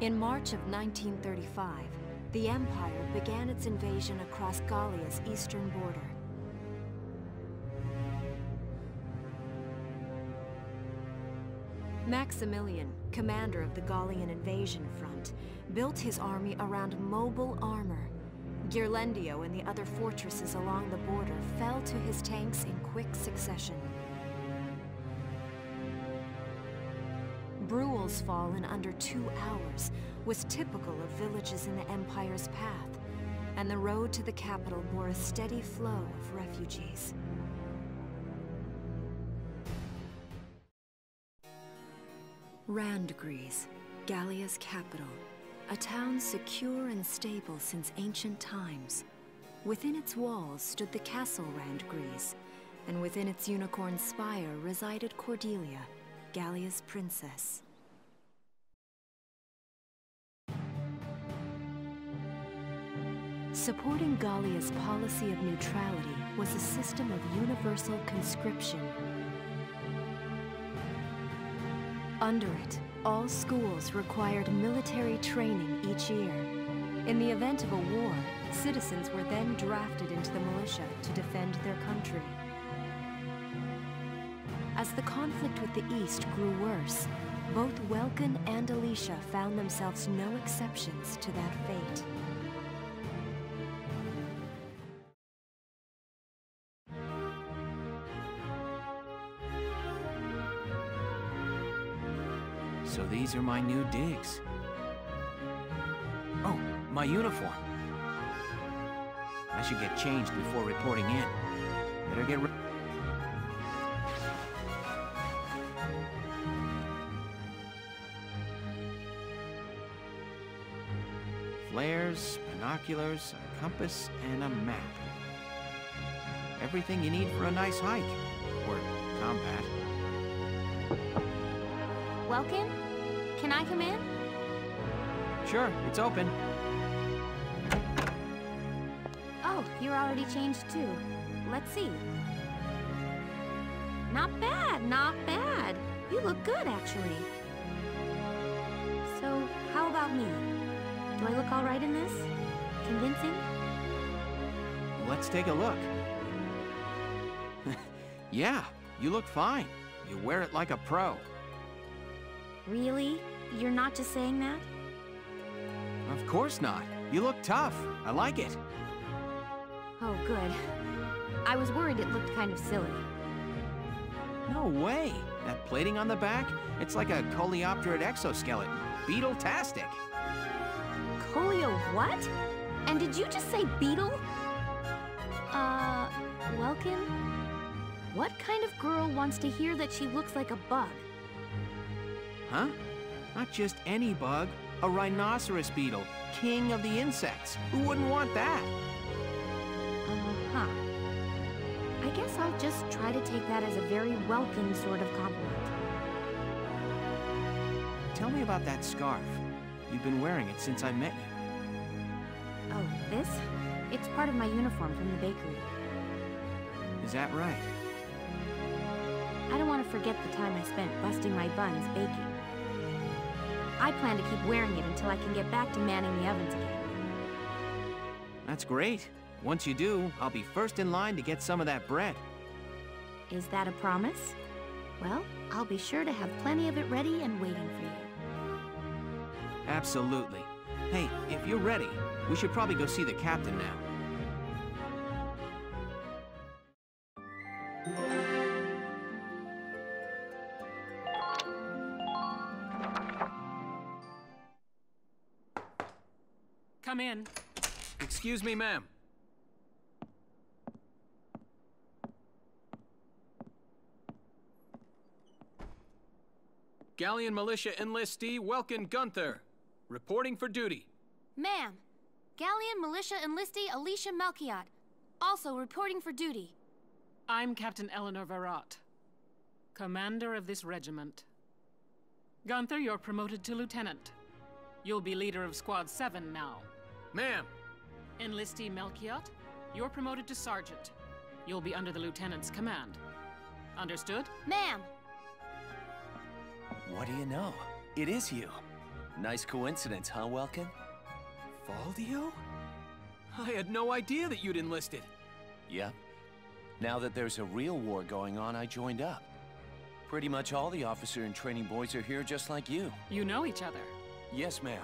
In March of 1935, the Empire began its invasion across Gallia's eastern border. Maximilian, commander of the Gallian invasion front, built his army around mobile armor. Ghirlandaio and the other fortresses along the border fell to his tanks in quick succession. Bruhl's fall in under two hours was typical of villages in the Empire's path, and the road to the capital bore a steady flow of refugees. Randgriz, Gallia's capital, a town secure and stable since ancient times. Within its walls stood the castle Randgriz, and within its unicorn spire resided Cordelia, Gallia's princess. Supporting Gallia's policy of neutrality was a system of universal conscription. Under it, all schools required military training each year. In the event of a war, citizens were then drafted into the militia to defend their country. As the conflict with the East grew worse, both Welkin and Alicia found themselves no exceptions to that fate. So these are my new digs. Oh, my uniform. I should get changed before reporting in. Better get re- binoculars, a compass, and a map. Everything you need for a nice hike. Or combat. Welkin? Can I come in? Sure, it's open. Oh, you're already changed too. Let's see. Not bad, not bad. You look good, actually. So, how about me? Do I look all right in this? Convincing? Let's take a look. yeah, you look fine. You wear it like a pro. Really? You're not just saying that? Of course not. You look tough. I like it. Oh, good. I was worried it looked kind of silly. No way. That plating on the back, it's like a coleopterate exoskeleton. Beetle-tastic. Colio what? And did you just say beetle? Uh, Welkin? What kind of girl wants to hear that she looks like a bug? Huh? Not just any bug. A rhinoceros beetle. King of the insects. Who wouldn't want that? Uh-huh. I guess I'll just try to take that as a very Welkin sort of compliment. Tell me about that scarf. You've been wearing it since I met you. This? It's part of my uniform from the bakery. Is that right? I don't want to forget the time I spent busting my buns baking. I plan to keep wearing it until I can get back to manning the ovens again. That's great. Once you do, I'll be first in line to get some of that bread. Is that a promise? Well, I'll be sure to have plenty of it ready and waiting for you. Absolutely. Hey, if you're ready, we should probably go see the captain now. Come in. Excuse me, ma'am. Gallian Militia enlistee Welkin Gunther, reporting for duty. Ma'am, Gallian Militia enlistee Alicia Melchiot, also reporting for duty. I'm Captain Eleanor Varrot, commander of this regiment. Gunther, you're promoted to lieutenant. You'll be leader of Squad 7 now. Ma'am, Enlistee Melchiot, you're promoted to sergeant. You'll be under the lieutenant's command. Understood? Ma'am, What do you know? It is you. Nice coincidence, huh, Welkin? Faldio? I had no idea that you'd enlisted. Yep. Now that there's a real war going on, I joined up. Pretty much all the officer and training boys are here just like you. You know each other. Yes, ma'am.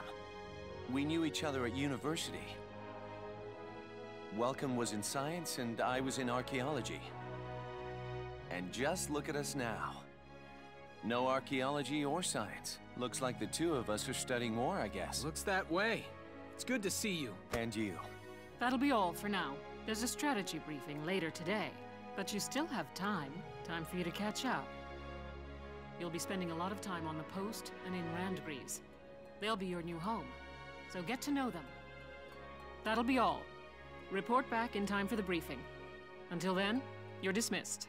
We knew each other at university. Welkin was in science and I was in archaeology. And just look at us now. No archaeology or science. Looks like the two of us are studying war, I guess. Looks that way. It's good to see you. And you. That'll be all for now. There's a strategy briefing later today, but you still have time. Time for you to catch up. You'll be spending a lot of time on the post and in Randgriz. They'll be your new home, so get to know them. That'll be all. Report back in time for the briefing. Until then, you're dismissed.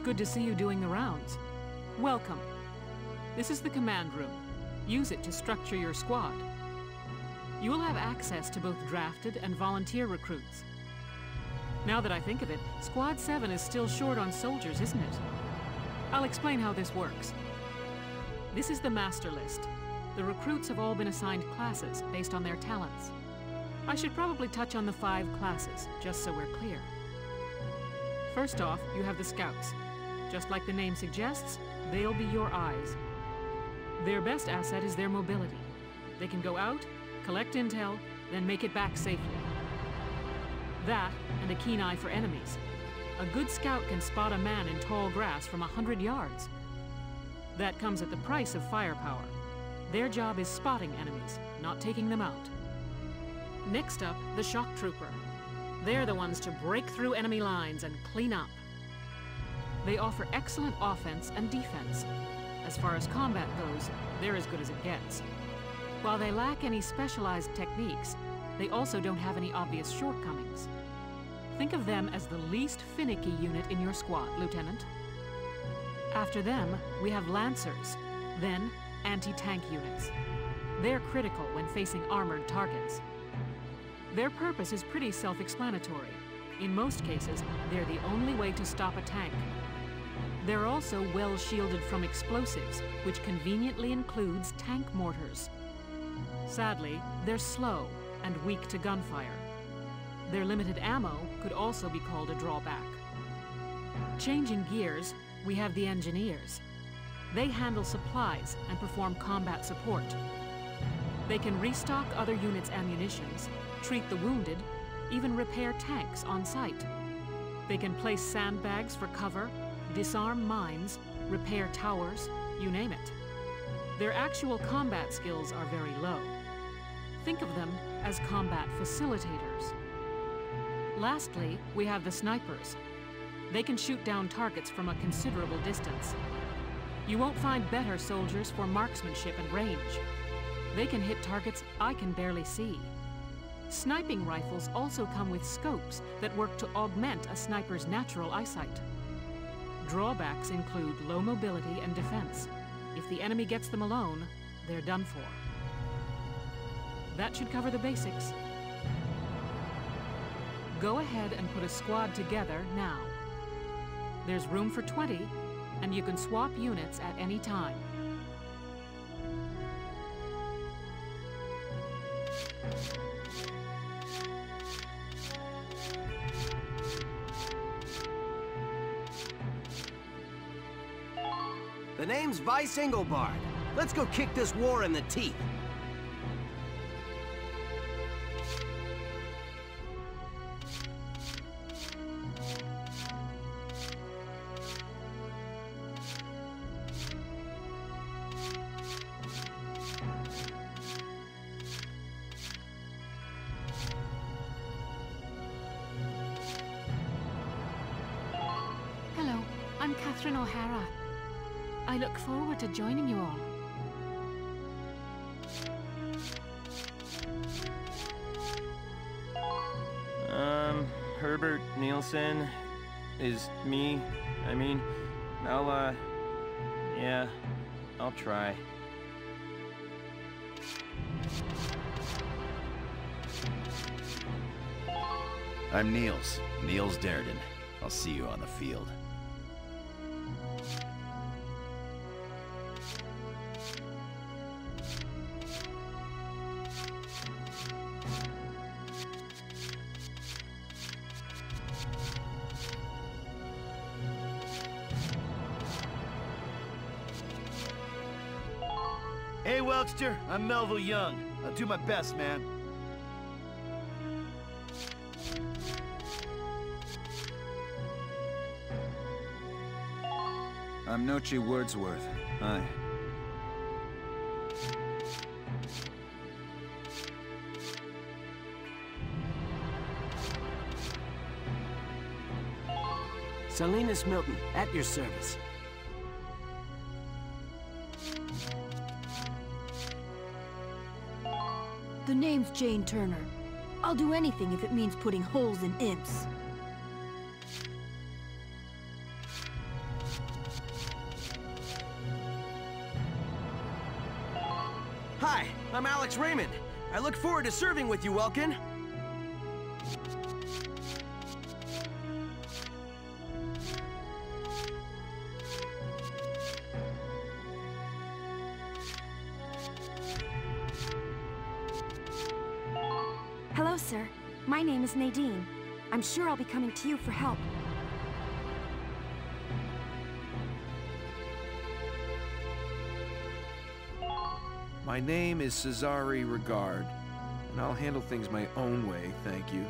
It's good to see you doing the rounds. Welcome. This is the command room. Use it to structure your squad. You will have access to both drafted and volunteer recruits. Now that I think of it, Squad 7 is still short on soldiers, isn't it? I'll explain how this works. This is the master list. The recruits have all been assigned classes based on their talents. I should probably touch on the five classes, just so we're clear. First off, you have the Scouts. Just like the name suggests, they'll be your eyes. Their best asset is their mobility. They can go out, collect intel, then make it back safely. That, and a keen eye for enemies. A good scout can spot a man in tall grass from a hundred yards. That comes at the price of firepower. Their job is spotting enemies, not taking them out. Next up, the shock trooper. They're the ones to break through enemy lines and clean up. They offer excellent offense and defense. As far as combat goes, they're as good as it gets. While they lack any specialized techniques, they also don't have any obvious shortcomings. Think of them as the least finicky unit in your squad, Lieutenant. After them, we have Lancers, then anti-tank units. They're critical when facing armored targets. Their purpose is pretty self-explanatory. In most cases, they're the only way to stop a tank. They're also well shielded from explosives, which conveniently includes tank mortars. Sadly, they're slow and weak to gunfire. Their limited ammo could also be called a drawback. Changing gears, we have the engineers. They handle supplies and perform combat support. They can restock other units' ammunitions, treat the wounded, even repair tanks on site. They can place sandbags for cover, disarm mines, repair towers, you name it. Their actual combat skills are very low. Think of them as combat facilitators. Lastly, we have the snipers. They can shoot down targets from a considerable distance. You won't find better soldiers for marksmanship and range. They can hit targets I can barely see. Sniping rifles also come with scopes that work to augment a sniper's natural eyesight. Drawbacks include low mobility and defense. If the enemy gets them alone, they're done for. That should cover the basics. Go ahead and put a squad together now. There's room for 20, and you can swap units at any time. Vice Let's go kick this war in the teeth. Hey, Welkster. I'm Melville Young. I'll do my best, man. I'm Nochi Wordsworth. Hi. Salinas Milton, at your service. Jane Turner. I'll do anything if it means putting holes in imps. Hi, I'm Alex Raymond. I look forward to serving with you, Welkin. Coming to you for help. My name is Cesare Regard, and I'll handle things my own way, thank you.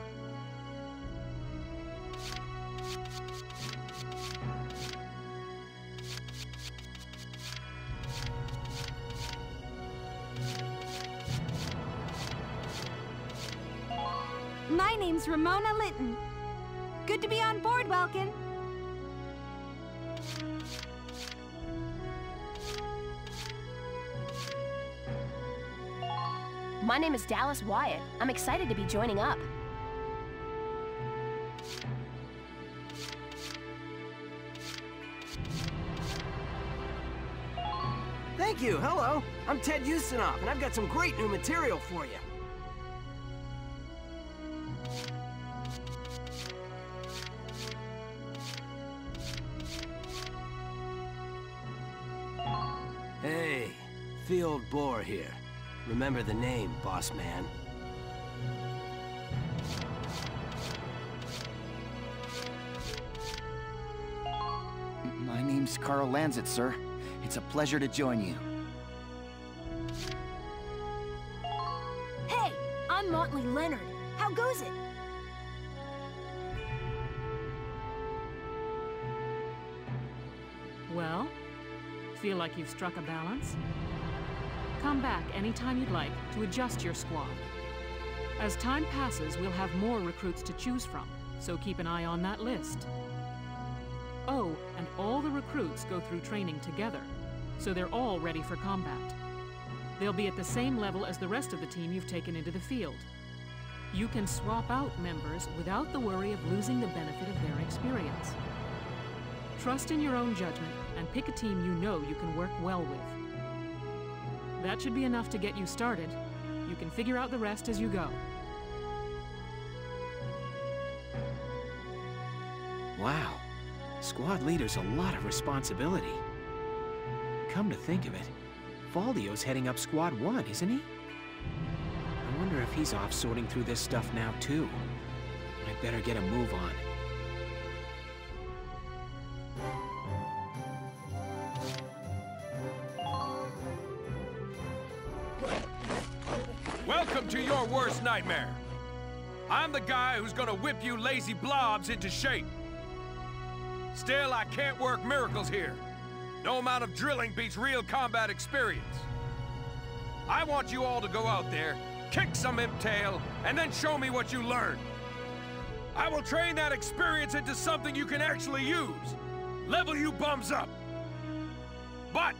On board, Welkin. My name is Dallas Wyatt. I'm excited to be joining up. Thank you, hello. I'm Ted Ustinov, and I've got some great new material for you. Boar here. Remember the name, boss man. My name's Carl Lanzit, sir. It's a pleasure to join you. Hey, I'm Motley Leonard. How goes it? Well, feel like you've struck a balance? Come back anytime you'd like to adjust your squad. As time passes, we'll have more recruits to choose from, so keep an eye on that list. Oh, and all the recruits go through training together, so they're all ready for combat. They'll be at the same level as the rest of the team you've taken into the field. You can swap out members without the worry of losing the benefit of their experience. Trust in your own judgment and pick a team you know you can work well with. That should be enough to get you started. You can figure out the rest as you go. Wow. Squad leader's a lot of responsibility. Come to think of it, Faldio's heading up Squad 1, isn't he? I wonder if he's off sorting through this stuff now, too. I'd better get a move on. Nightmare. I'm the guy who's gonna whip you lazy blobs into shape. Still, I can't work miracles here. No amount of drilling beats real combat experience. I want you all to go out there, kick some imp tail, and then show me what you learned. I will train that experience into something you can actually use. Level you bums up. But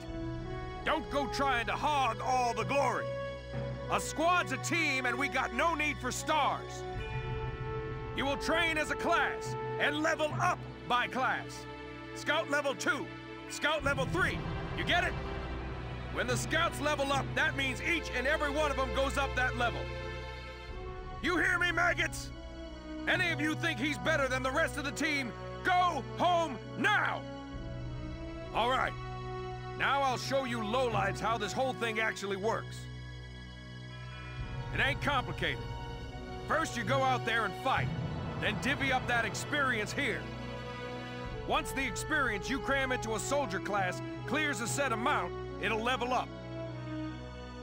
don't go trying to hog all the glory. A squad's a team, and we got no need for stars. You will train as a class and level up by class. Scout level 2, Scout level 3. You get it? When the scouts level up, that means each and every one of them goes up that level. You hear me, maggots? Any of you think he's better than the rest of the team, go home now! All right. Now I'll show you lowlights how this whole thing actually works. It ain't complicated. First you go out there and fight, then divvy up that experience here. Once the experience you cram into a soldier class clears a set amount, it'll level up.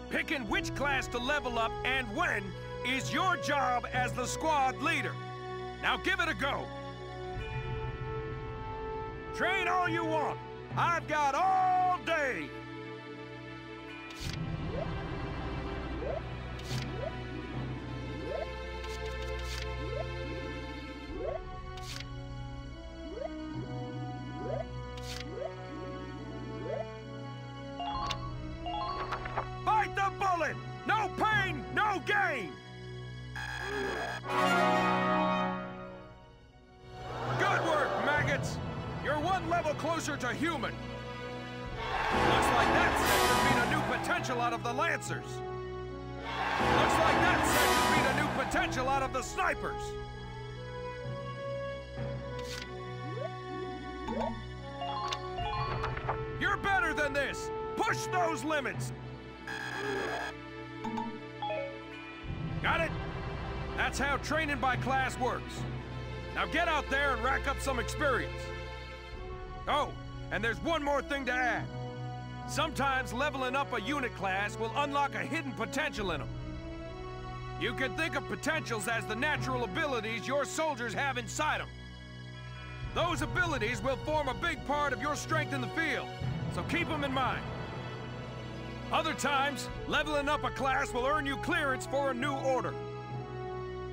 Picking which class to level up and when is your job as the squad leader. Now give it a go. Train all you want. I've got all day. Gain! Good work, maggots! You're one level closer to human. Looks like that section beat a new potential out of the Lancers. Looks like that section beat a new potential out of the Snipers. You're better than this! Push those limits! Got it? That's how training by class works. Now get out there and rack up some experience. Oh, and there's one more thing to add. Sometimes leveling up a unit class will unlock a hidden potential in them. You can think of potentials as the natural abilities your soldiers have inside them. Those abilities will form a big part of your strength in the field, so keep them in mind. Other times, leveling up a class will earn you clearance for a new order.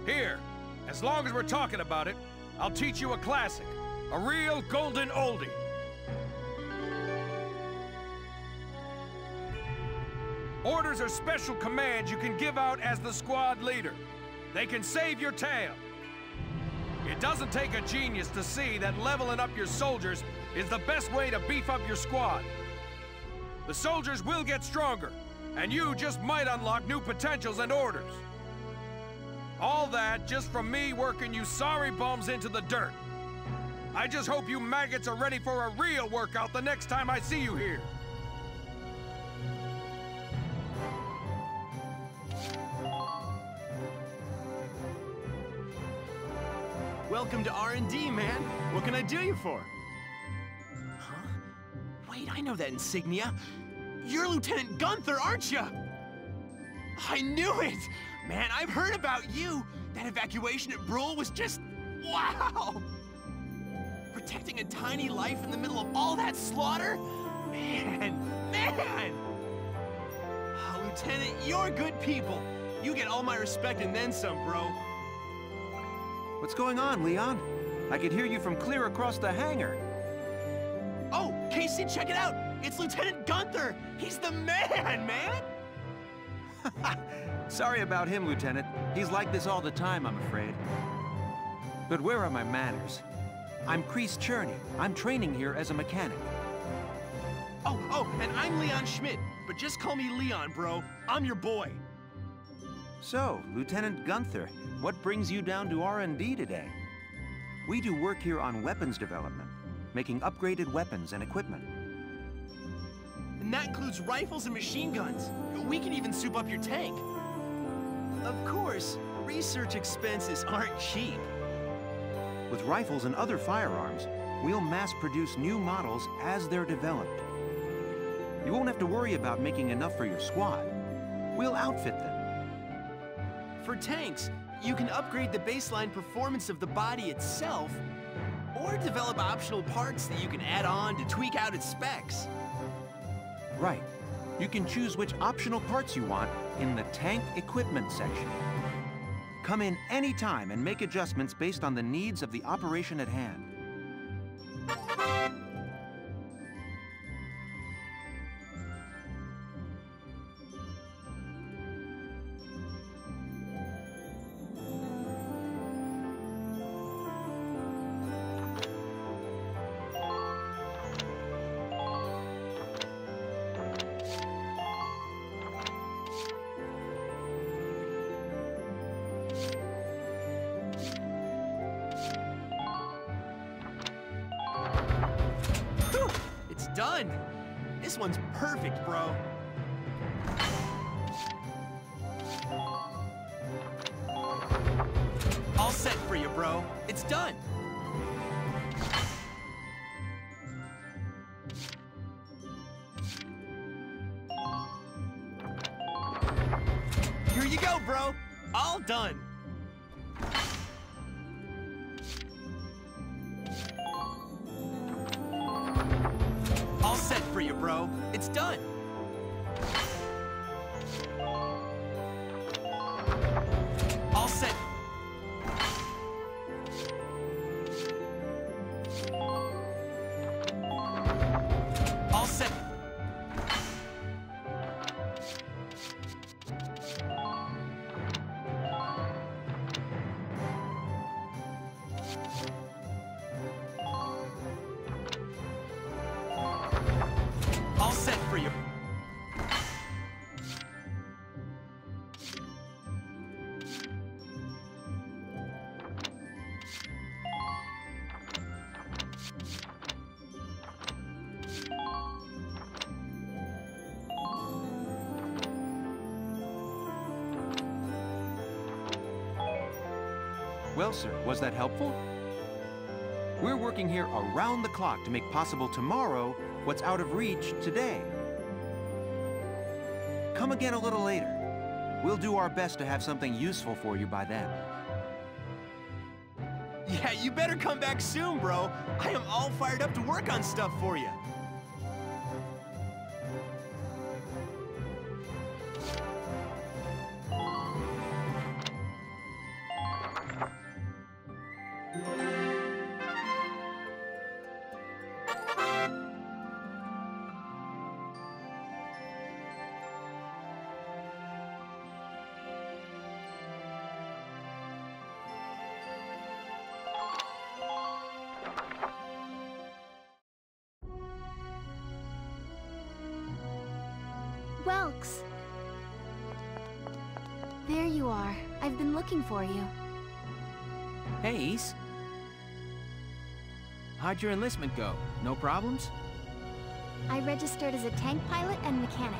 Here, as long as we're talking about it, I'll teach you a classic. A real golden oldie. Orders are special commands you can give out as the squad leader. They can save your tail. It doesn't take a genius to see that leveling up your soldiers is the best way to beef up your squad. The soldiers will get stronger, and you just might unlock new potentials and orders. All that just from me working you sorry bums into the dirt. I just hope you maggots are ready for a real workout the next time I see you here. Welcome to R&D, man. What can I do you for? Wait, I know that insignia. You're Lieutenant Gunther, aren't you? I knew it! Man, I've heard about you! That evacuation at Bruhl was just... wow! Protecting a tiny life in the middle of all that slaughter? Man, man! Oh, Lieutenant, you're good people. You get all my respect and then some, bro. What's going on, Leon? I could hear you from clear across the hangar. Check it out! It's Lieutenant Gunther! He's the man, man! Sorry about him, Lieutenant. He's like this all the time, I'm afraid. But where are my manners? I'm Kreese Cherney. I'm training here as a mechanic. Oh, oh, and I'm Leon Schmidt, but just call me Leon, bro. I'm your boy. So, Lieutenant Gunther, what brings you down to R&D today? We do work here on weapons development, making upgraded weapons and equipment. And that includes rifles and machine guns. We can even soup up your tank. Of course, research expenses aren't cheap. With rifles and other firearms, we'll mass-produce new models as they're developed. You won't have to worry about making enough for your squad. We'll outfit them. For tanks, you can upgrade the baseline performance of the body itself, or develop optional parts that you can add on to tweak out its specs. Right. You can choose which optional parts you want in the tank equipment section. Come in anytime and make adjustments based on the needs of the operation at hand. This one's perfect, bro. All set for you, bro. It's done. Here you go, bro. All done. Well, sir, was that helpful? We're working here around the clock to make possible tomorrow what's out of reach today. Come again a little later. We'll do our best to have something useful for you by then. Yeah, you better come back soon, bro. I am all fired up to work on stuff for you. How'd your enlistment go? No problems? I registered as a tank pilot and mechanic.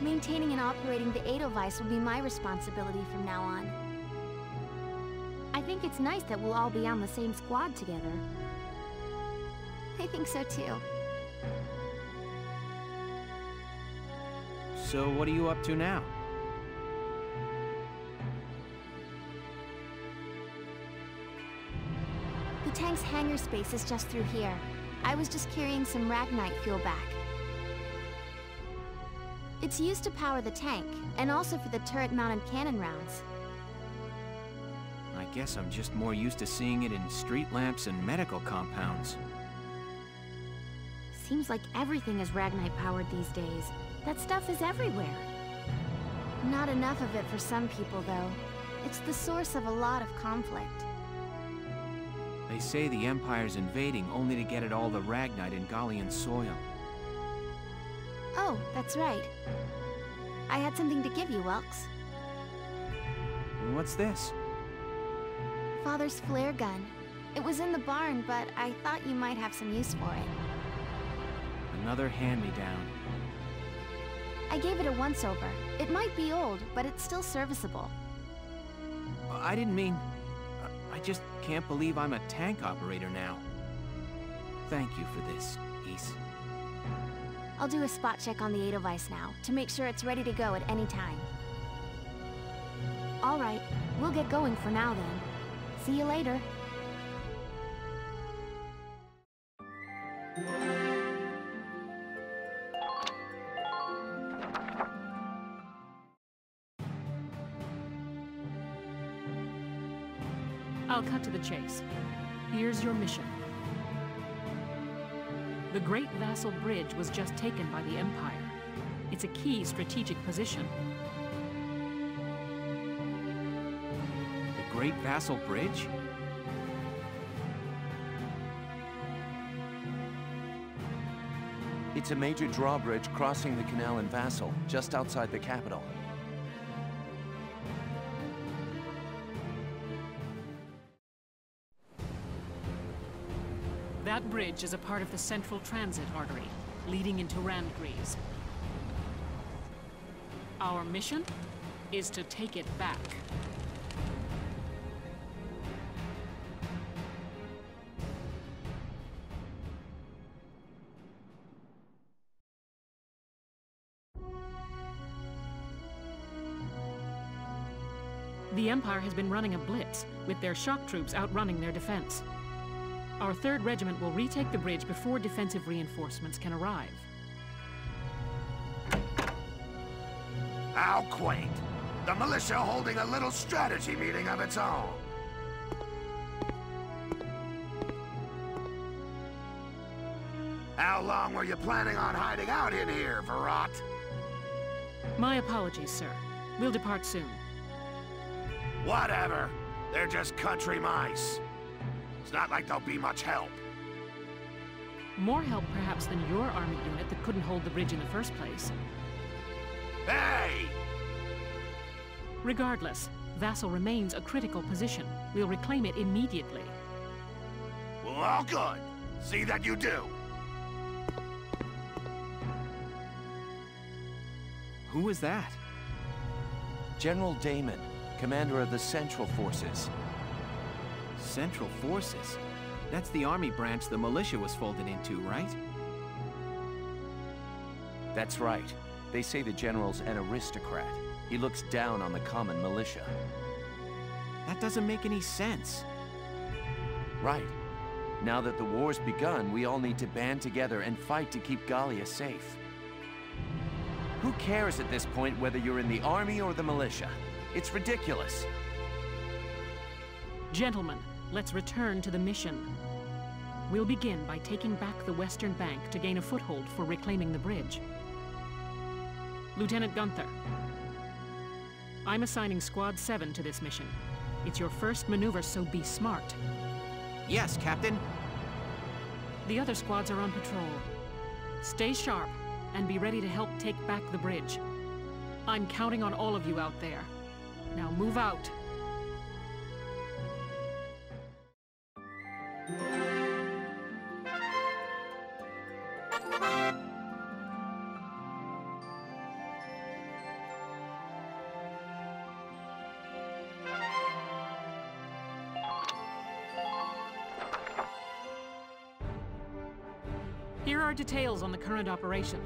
Maintaining and operating the Edelweiss will be my responsibility from now on. I think it's nice that we'll all be on the same squad together. I think so too. So what are you up to now? Hangar space is just through here. I was just carrying some Ragnite fuel back. It's used to power the tank, and also for the turret-mounted cannon rounds. I guess I'm just more used to seeing it in street lamps and medical compounds. Seems like everything is Ragnite powered these days. That stuff is everywhere. Not enough of it for some people, though. It's the source of a lot of conflict. They say the Empire's invading only to get at all the Ragnite in Gallian soil. Oh, that's right. I had something to give you, Welks. What's this? Father's flare gun. It was in the barn, but I thought you might have some use for it. Another hand-me-down. I gave it a once-over. It might be old, but it's still serviceable. I didn't mean... I just can't believe I'm a tank operator now. Thank you for this, Ace. I'll do a spot check on the Edelweiss now, to make sure it's ready to go at any time. All right, we'll get going for now then. See you later. The chase. Here's your mission. The Great Vasel Bridge was just taken by the Empire. It's a key strategic position. The Great Vasel Bridge? It's a major drawbridge crossing the canal in Vasel, just outside the capital. Bridge is a part of the central transit artery, leading into Randgriz. Our mission is to take it back. The Empire has been running a blitz, with their shock troops outrunning their defense. Our 3rd Regiment will retake the bridge before defensive reinforcements can arrive. How quaint. The militia holding a little strategy meeting of its own. How long were you planning on hiding out in here, Varrot? My apologies, sir. We'll depart soon. Whatever. They're just country mice. It's not like they'll be much help. More help, perhaps, than your army unit that couldn't hold the bridge in the first place. Hey! Regardless, Vasel remains a critical position. We'll reclaim it immediately. Well, all good. See that you do. Who was that? General Damon, commander of the Central Forces. Central Forces? That's the army branch the militia was folded into, right? That's right. They say the general's an aristocrat. He looks down on the common militia. That doesn't make any sense. Right. Now that the war's begun, we all need to band together and fight to keep Gallia safe. Who cares at this point whether you're in the army or the militia? It's ridiculous. Gentlemen, let's return to the mission. We'll begin by taking back the western bank to gain a foothold for reclaiming the bridge. Lieutenant Gunther, I'm assigning Squad 7 to this mission. It's your first maneuver, so be smart. Yes, Captain. The other squads are on patrol. Stay sharp, and be ready to help take back the bridge. I'm counting on all of you out there. Now move out. Details on the current operation.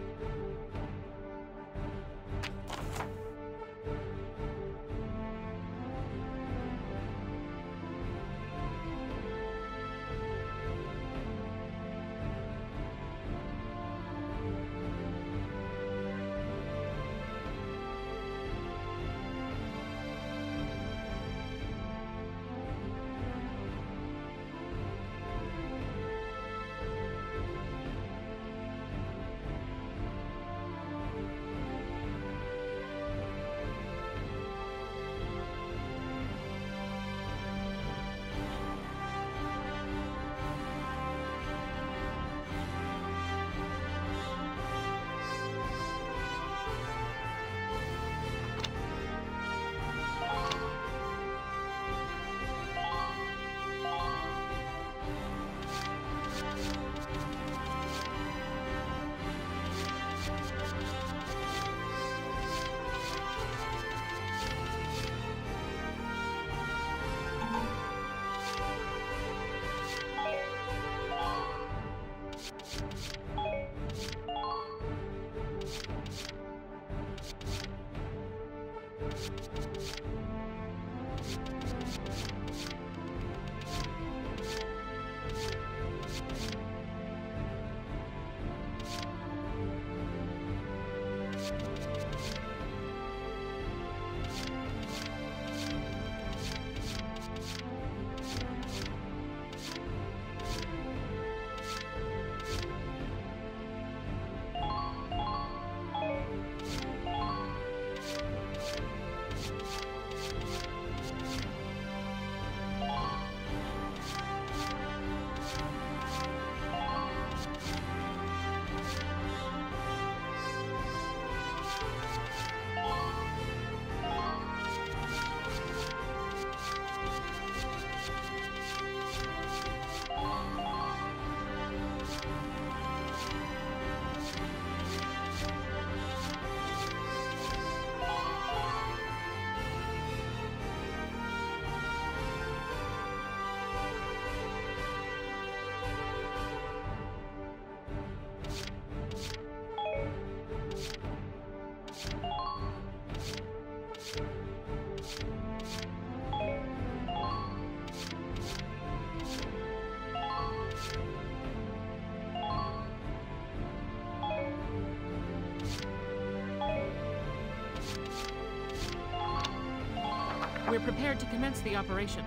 We're prepared to commence the operation.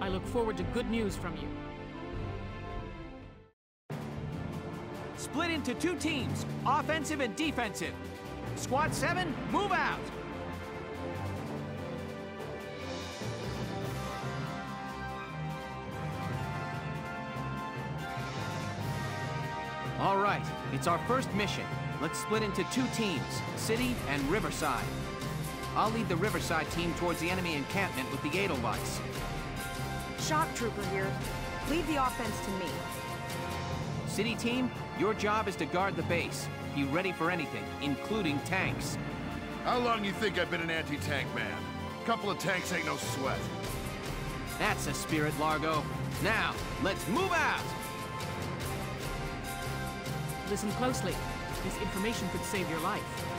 I look forward to good news from you. Split into two teams, offensive and defensive. Squad 7, move out! All right, it's our first mission. Let's split into two teams, City and Riverside. I'll lead the Riverside team towards the enemy encampment with the Edelweiss. Shock Trooper here. Leave the offense to me. City team, your job is to guard the base. Be ready for anything, including tanks. How long you think I've been an anti-tank man? Couple of tanks ain't no sweat. That's a spirit, Largo. Now, let's move out! Listen closely. This information could save your life.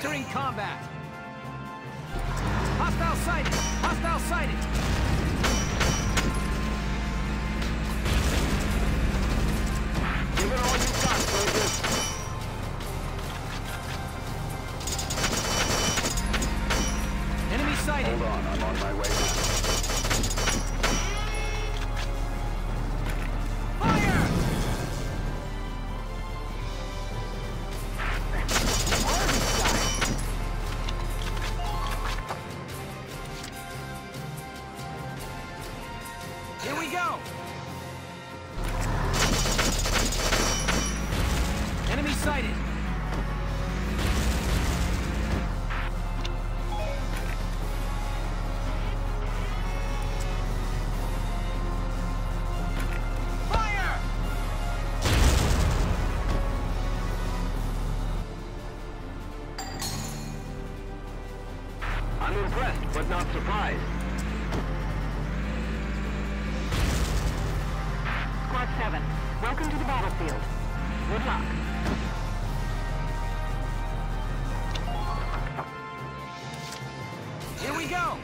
Entering combat. Here we go!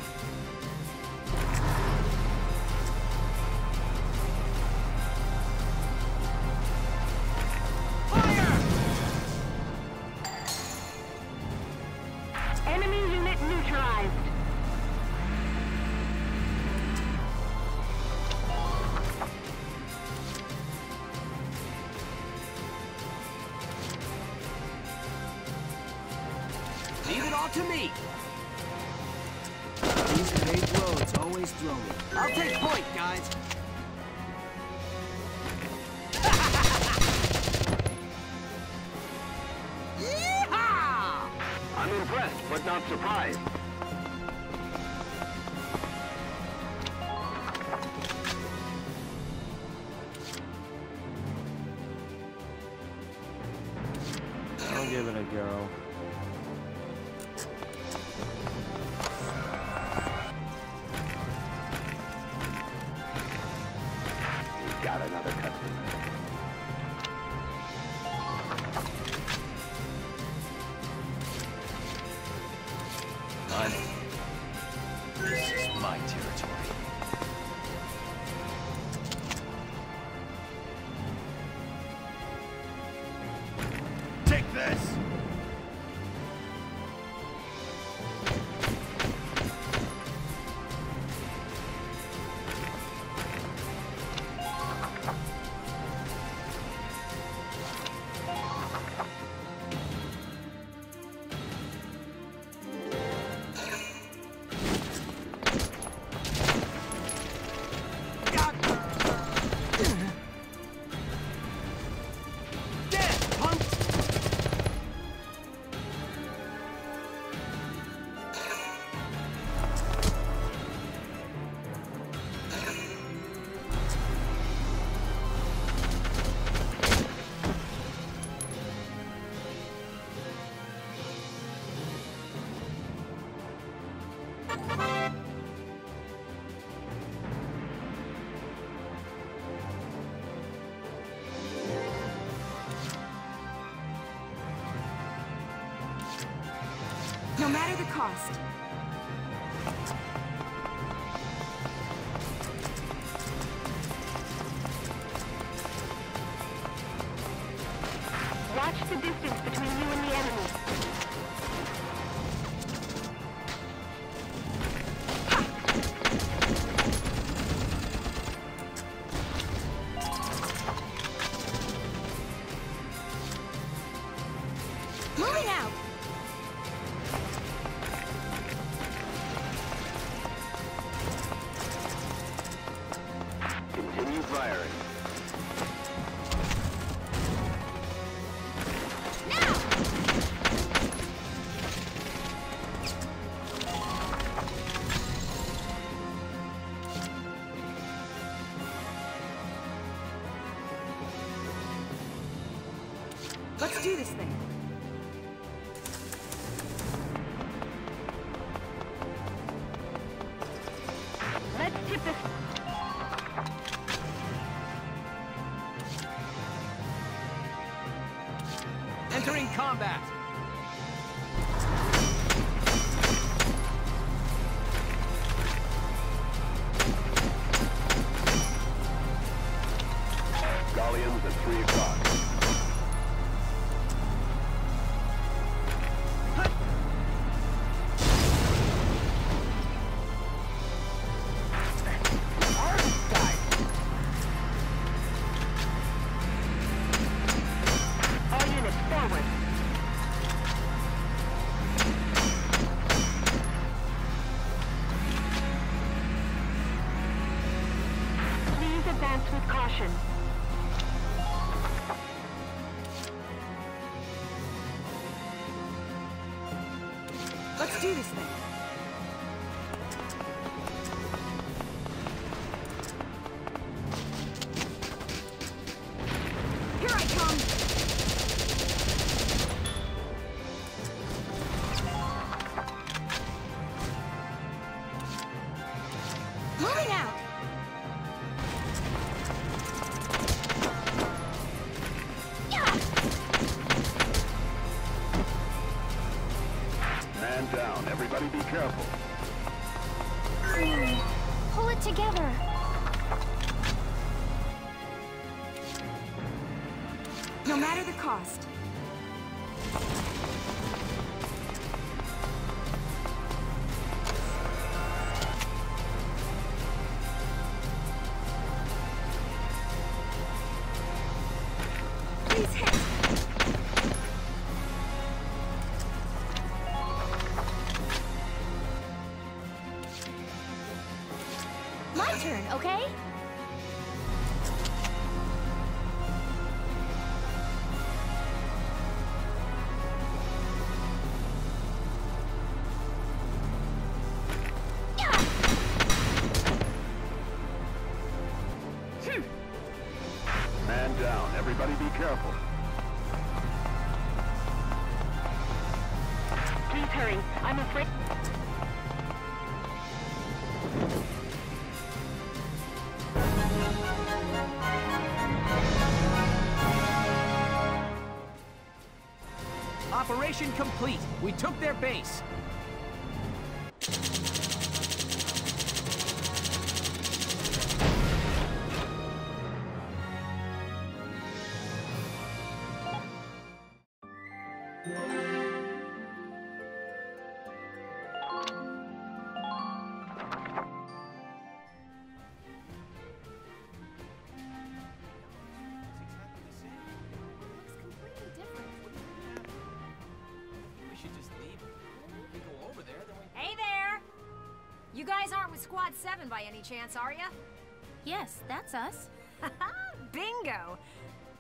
Cost. Combat! Hit! My turn, okay? Operation complete. We took their base. Squad 7 by any chance, are you? Yes, that's us. Bingo!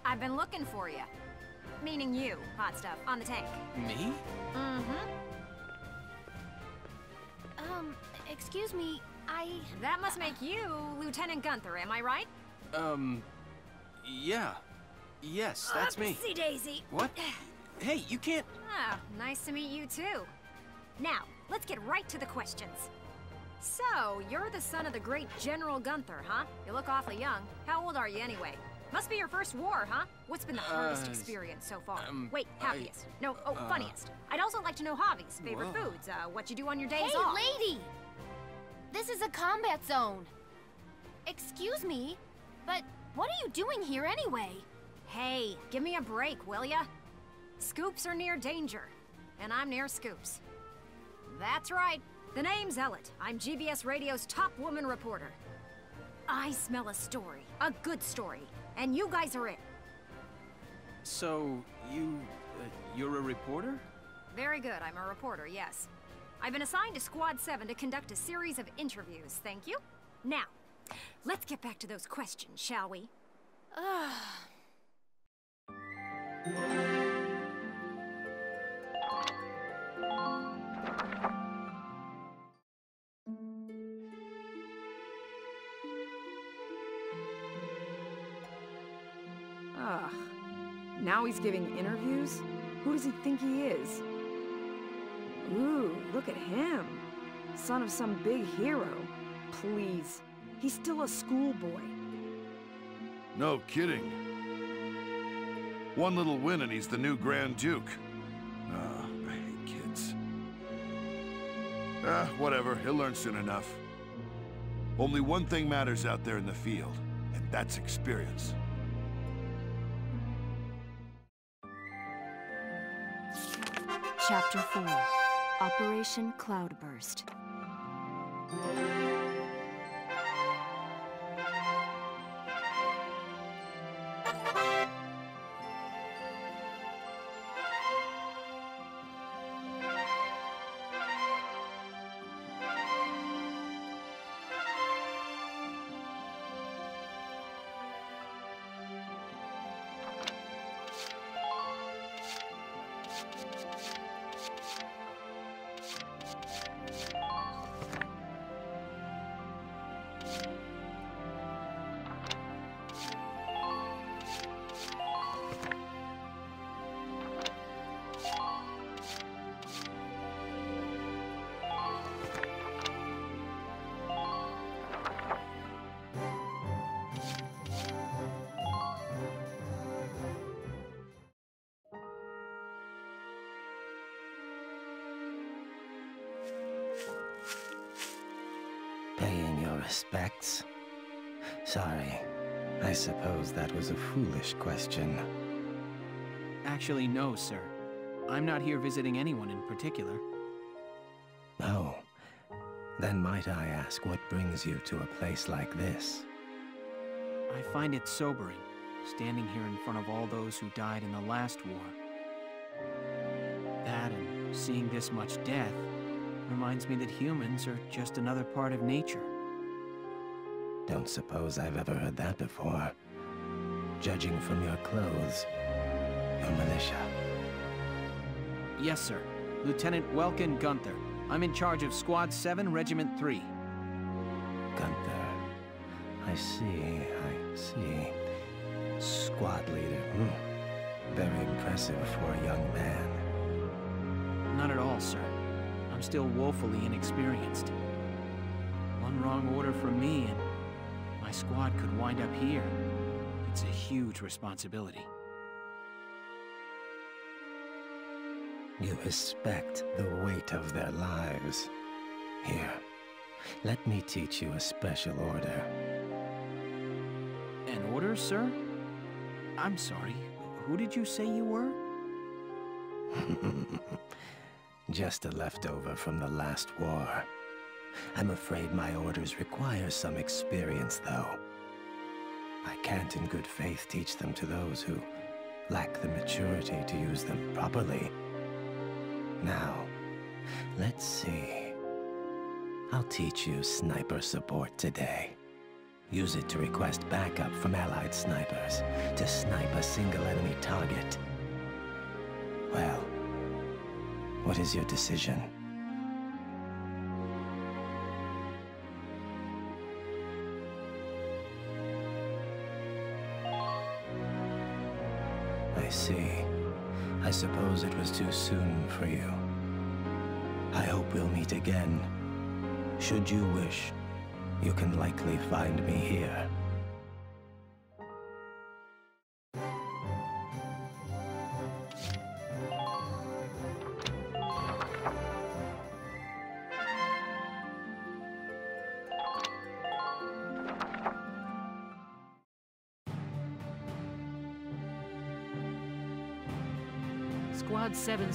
I've been looking for you. Meaning you, hot stuff, on the tank. Me? Mm-hmm. Um, excuse me, I... That must make you Lieutenant Gunther, am I right? Um, yeah. Yes, that's me. Oopsie daisy. What? Hey, you can't... Ah, nice to meet you too. Now, let's get right to the questions. So, you're the son of the great General Gunther, huh? You look awfully young. How old are you anyway? Must be your first war, huh? What's been the hardest Uh, experience so far? um, Wait, I- happiest. No, oh, uh, funniest. I'd also like to know hobbies, favorite Whoa. foods, uh, what you do on your days Hey, off. lady! This is a combat zone. Excuse me, but what are you doing here anyway? Hey, give me a break, will ya? Scoops are near danger, and I'm near Scoops. That's right. The name's Ellet. I'm GBS Radio's top woman reporter. I smell a story, a good story, and you guys are it. So, you... Uh, you're a reporter? Very good, I'm a reporter, yes. I've been assigned to Squad 7 to conduct a series of interviews, thank you. Now, let's get back to those questions, shall we? Ugh. Now he's giving interviews? Who does he think he is? Ooh, look at him. Son of some big hero. Please. He's still a schoolboy. No kidding. One little win and he's the new Grand Duke. Ah, I hate kids. Ah, whatever. He'll learn soon enough. Only one thing matters out there in the field, and that's experience. Chapter 4 Operation Cloudburst. Respects? Sorry. I suppose that was a foolish question. Actually, no, sir. I'm not here visiting anyone in particular. Oh. Then might I ask what brings you to a place like this? I find it sobering, standing here in front of all those who died in the last war. That and seeing this much death reminds me that humans are just another part of nature. Don't suppose I've ever heard that before. Judging from your clothes, you're militia. Yes, sir. Lieutenant Welkin Gunther. I'm in charge of Squad 7, Regiment 3. Gunther. I see, I see. Squad leader. Hmm. Very impressive for a young man. Not at all, sir. I'm still woefully inexperienced. One wrong order from me and squad could wind up here. It's a huge responsibility. You respect the weight of their lives. Here, let me teach you a special order. An order, sir? I'm sorry. Who did you say you were? Just a leftover from the last war. I'm afraid my orders require some experience, though. I can't in good faith teach them to those who lack the maturity to use them properly. Now, let's see. I'll teach you sniper support today. Use it to request backup from allied snipers to snipe a single enemy target. Well, what is your decision? See. I suppose it was too soon for you. I hope we'll meet again. Should you wish, you can likely find me here.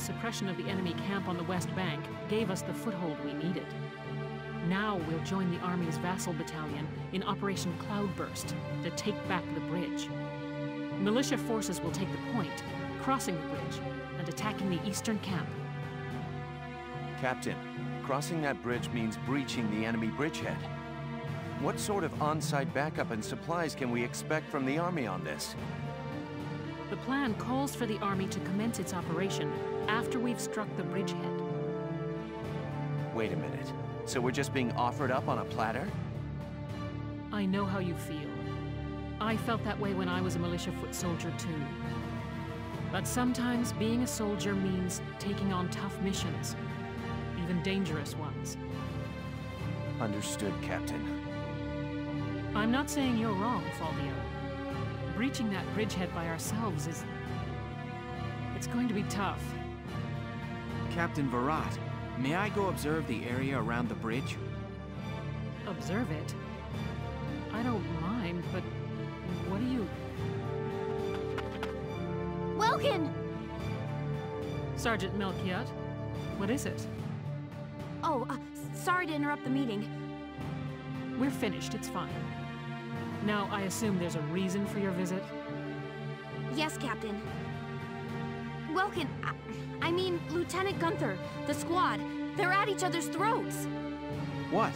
Suppression of the enemy camp on the West Bank gave us the foothold we needed. Now we'll join the Army's Vasel battalion in Operation Cloudburst to take back the bridge. Militia forces will take the point, crossing the bridge and attacking the eastern camp. Captain, crossing that bridge means breaching the enemy bridgehead. What sort of on-site backup and supplies can we expect from the Army on this? The plan calls for the Army to commence its operation after we've struck the bridgehead. Wait a minute. So we're just being offered up on a platter? I know how you feel. I felt that way when I was a militia foot soldier too. But sometimes being a soldier means taking on tough missions, even dangerous ones. Understood, Captain. I'm not saying you're wrong, Faldio. Breaching that bridgehead by ourselves is... It's going to be tough. Captain Varrot, may I go observe the area around the bridge? Observe it? I don't mind, but what do you... Welkin! Sergeant Melchiott, what is it? Oh, uh, sorry to interrupt the meeting. We're finished, it's fine. Now, I assume there's a reason for your visit? Yes, Captain. Welkin, I, I mean, Lieutenant Gunther, the squad, they're at each other's throats. What?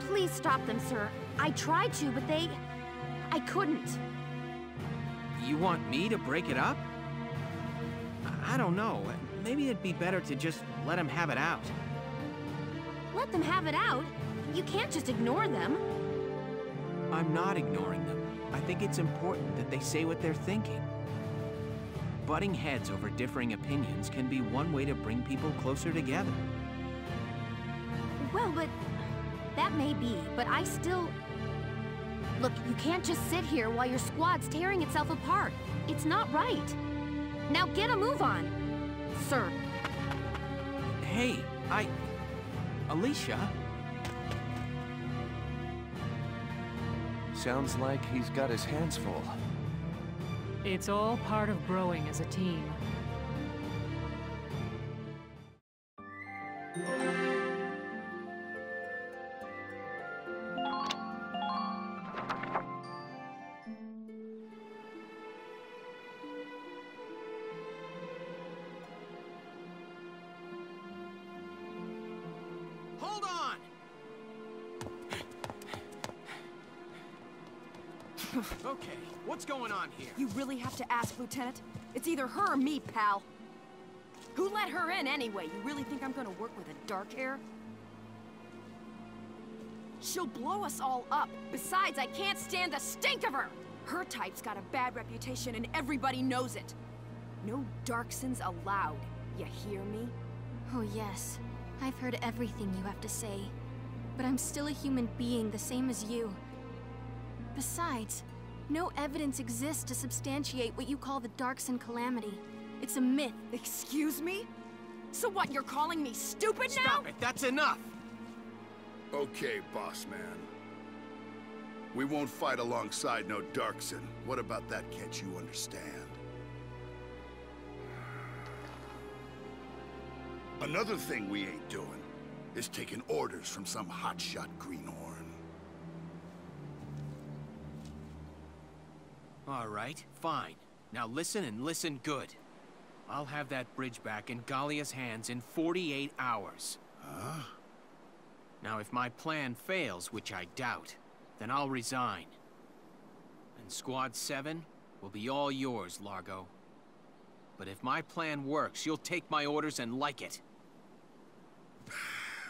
Please stop them, sir. I tried to, but they... I couldn't. You want me to break it up? I, I don't know. Maybe it'd be better to just let them have it out. Let them have it out? You can't just ignore them. I'm not ignoring them. I think it's important that they say what they're thinking. Butting heads over differing opinions can be one way to bring people closer together. Well, but... That may be, but I still... Look, you can't just sit here while your squad's tearing itself apart. It's not right. Now get a move on, sir. Hey, I... Alicia? Sounds like he's got his hands full. It's all part of growing as a team. You really have to ask, Lieutenant? It's either her or me, pal. Who let her in anyway? You really think I'm gonna work with a dark hair? She'll blow us all up. Besides, I can't stand the stink of her! Her type's got a bad reputation and everybody knows it. No Darcsens allowed. You hear me? Oh, yes. I've heard everything you have to say. But I'm still a human being, the same as you. Besides, no evidence exists to substantiate what you call the Darcsen calamity. It's a myth. Excuse me? So what, you're calling me stupid now? Stop it, that's enough! Okay, boss man. We won't fight alongside no Darcsen. What about that can't you understand? Another thing we ain't doing is taking orders from some hotshot greenhorn. All right, fine. Now listen and listen good. I'll have that bridge back in Gallia's hands in 48 hours. Huh? Now, if my plan fails, which I doubt, then I'll resign. And Squad 7 will be all yours, Largo. But if my plan works, you'll take my orders and like it.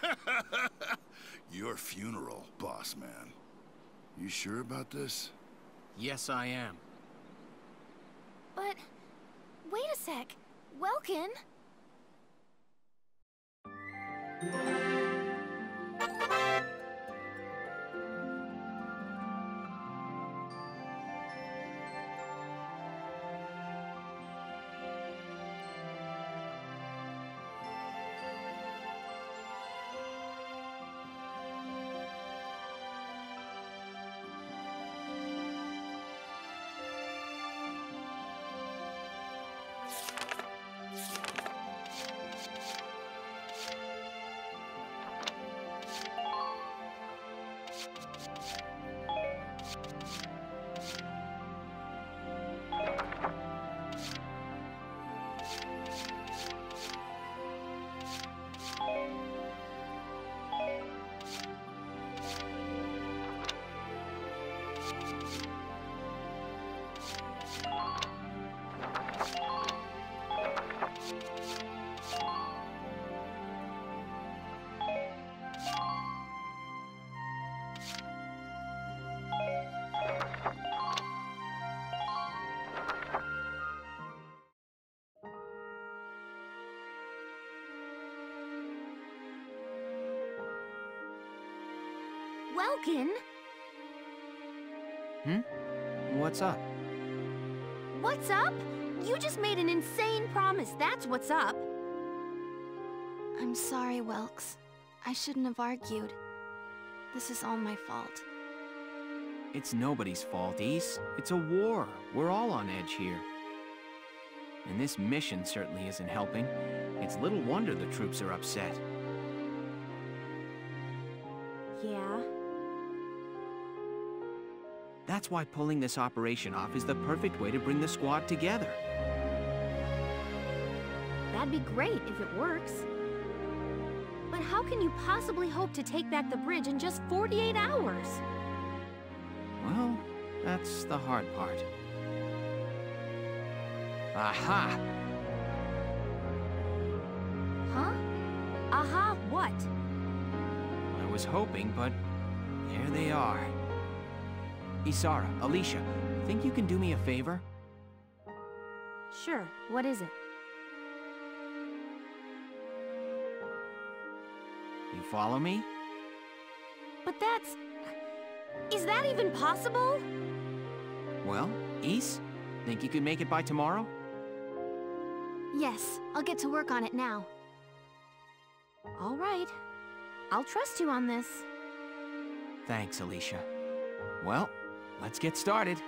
Your funeral, boss man. You sure about this? Yes, I am. But... Wait a sec. Welkin? Welkin? Hmm? What's up? What's up? You just made an insane promise, that's what's up. I'm sorry, Welks. I shouldn't have argued. This is all my fault. It's nobody's fault, East. It's a war. We're all on edge here. And this mission certainly isn't helping. It's little wonder the troops are upset. That's why pulling this operation off is the perfect way to bring the squad together. That'd be great if it works. But how can you possibly hope to take back the bridge in just 48 hours? Well, that's the hard part. Aha! Huh? Aha, what? I was hoping, but there they are. Isara, Alicia, think you can do me a favor? Sure, what is it? You follow me? But that's... Is that even possible? Well, Is, think you can make it by tomorrow? Yes, I'll get to work on it now. All right. I'll trust you on this. Thanks, Alicia. Well, let's get started.